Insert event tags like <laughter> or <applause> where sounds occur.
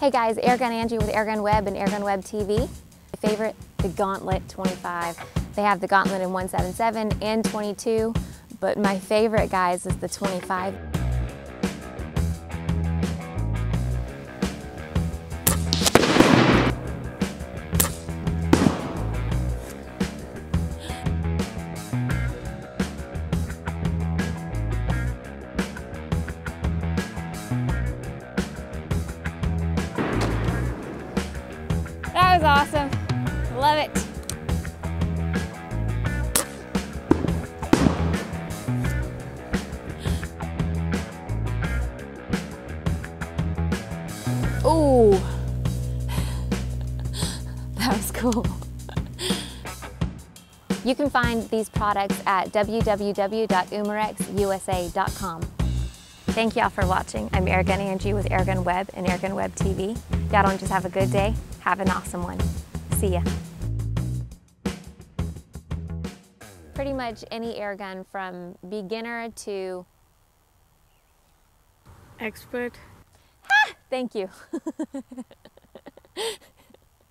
Hey guys, Airgun Angie with Airgun Web and Airgun Web TV. My favorite, the Gauntlet 25. They have the Gauntlet in 177 and 22, but my favorite guys is the 25. Was awesome. Love it. Ooh. <laughs> that was cool. You can find these products at www.umarexusa.com. Thank y'all for watching. I'm Airgun Angie with Airgun Web and Airgun Web TV. Y'all don't just have a good day, have an awesome one. See ya. Pretty much any airgun from beginner to, Expert. <laughs> thank you. <laughs>